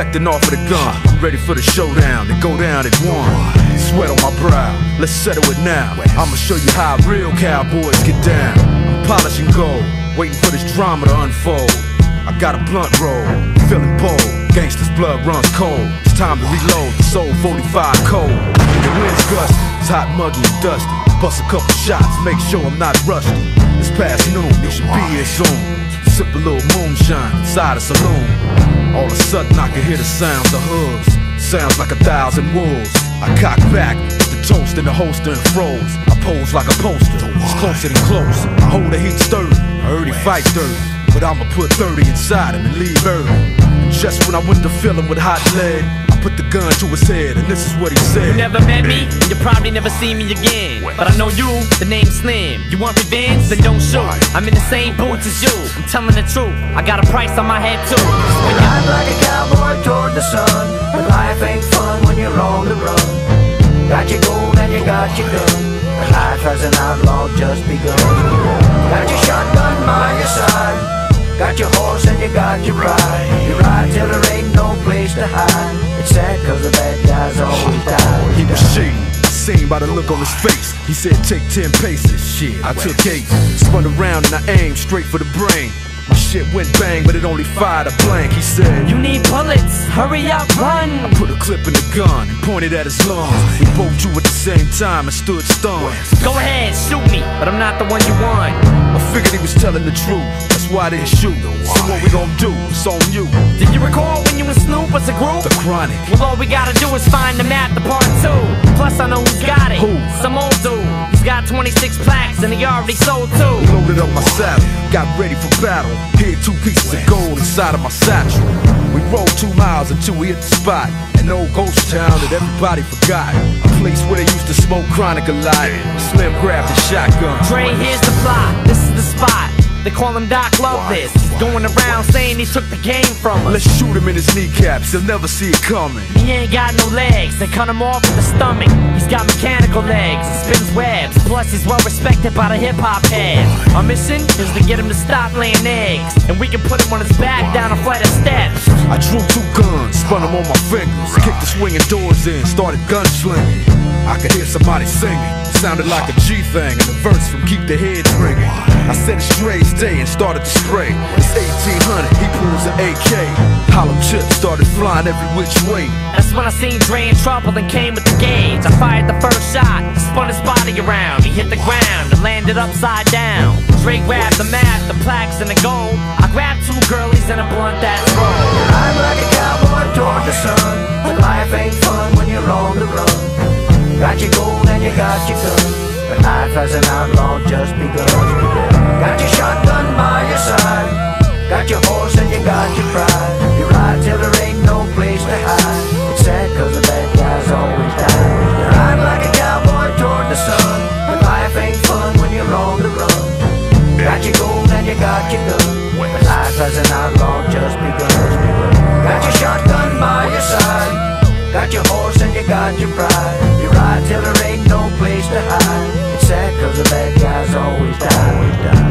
reflecting off of the gun. Ready for the showdown to go down at one. Sweat on my brow, let's settle it now. I'ma show you how real cowboys get down. I'm polishing gold, waiting for this drama to unfold. I got a blunt roll, feeling bold. Gangsta's blood runs cold. It's time to reload. The soul 45 cold. The wind's gusty, it's hot, muggy, and dusty. Bust a couple shots, make sure I'm not rusty. It's past noon, you should be here soon. Sip a little moonshine inside a saloon. Sudden I can hear the sounds of hooves. Sounds like a thousand wolves. I cock back, put the toast in the holster and froze. I pose like a poster. It's closer than close. I hold the heat stirred. I heard he fight dirty. But I'ma put 30 inside him and leave early. Just when I went to fill him with hot lead, put the gun to his head, and this is what he said. You never met me, you probably never see me again. But I know you, the name's Slim. You want revenge? Then don't shoot. I'm in the same boots as you. I'm telling the truth. I got a price on my head too. When you Ride like a cowboy toward the sun. But life ain't fun when you're on the run. Got your gold and you got your gun. But life as an outlaw just begun. Got your shotgun by your side. Got your horse and you got your pride. You ride till there ain't to hide. It's sad cause the bad guys always die. He was shady. Seen by the look on his face. He said, take 10 paces. Shit, I took eight. Spun around and I aimed straight for the brain. My shit went bang, but it only fired a blank. He said, You need bullets, hurry up, run. I put a clip in the gun and pointed at his lungs. We both drew at the same time and stood stunned. Go ahead, shoot me, but I'm not the one you want. I figured he was telling the truth. That's why I didn't shoot. So what we gonna do? It's on you. Did you recall when you and Snoop was a group? The chronic. Well, all we gotta do is find the map, the part two. Plus, I know who's got it. Who? Some old dude. He's got 26 plaques and he already sold two. Loaded up my saddle, got ready for battle. Hid two pieces of gold inside of my satchel. We rode two miles until we hit the spot. An old ghost town that everybody forgot. A place where they used to smoke chronic a lot. Slim grabbed a shotgun. Dre, here's the plot. This is the spot. They call him Doc Love this. He's going around saying he took the game from us. Let's shoot him in his kneecaps, he'll never see it coming. He ain't got no legs, they cut him off with the stomach. He's got mechanical legs, he spins webs. Plus, he's well respected by the hip hop heads. Our mission is to get him to stop laying eggs. And we can put him on his back down a flight of steps. I drew two guns, spun them on my fingers. Kicked the swinging doors in, started gunslinging. I could hear somebody singing. Sounded like a G Thang and a verse from Keep the Head Ringing. I said it straight stay and started to spray. It's 1800, he pulls an AK. Hollow tips started flying every which way. That's when I seen Dre in trouble and came with the gauge. I fired the first shot, spun his body around. He hit the ground and landed upside down. Dre grabbed the map, the plaques, and the gold. I grabbed two girlies and a blunt that's throw. I'm like a cowboy toward the sun, but life ain't fun when you're on the run. Got your gold and you got your gun, but life as an outlaw just that's Got your shotgun by your side. Got your horse and you got your pride. You ride till there ain't no place to hide. It's sad cause the bad guys always die. You ride like a cowboy toward the sun. But life ain't fun when you're on the run. Got your gold and you got your gun. But life as an outlaw just begun. Got your shotgun by your side. Got your horse and you got your pride. You ride till there ain't no place to hide. It's sad cause the bad guys always die, always die.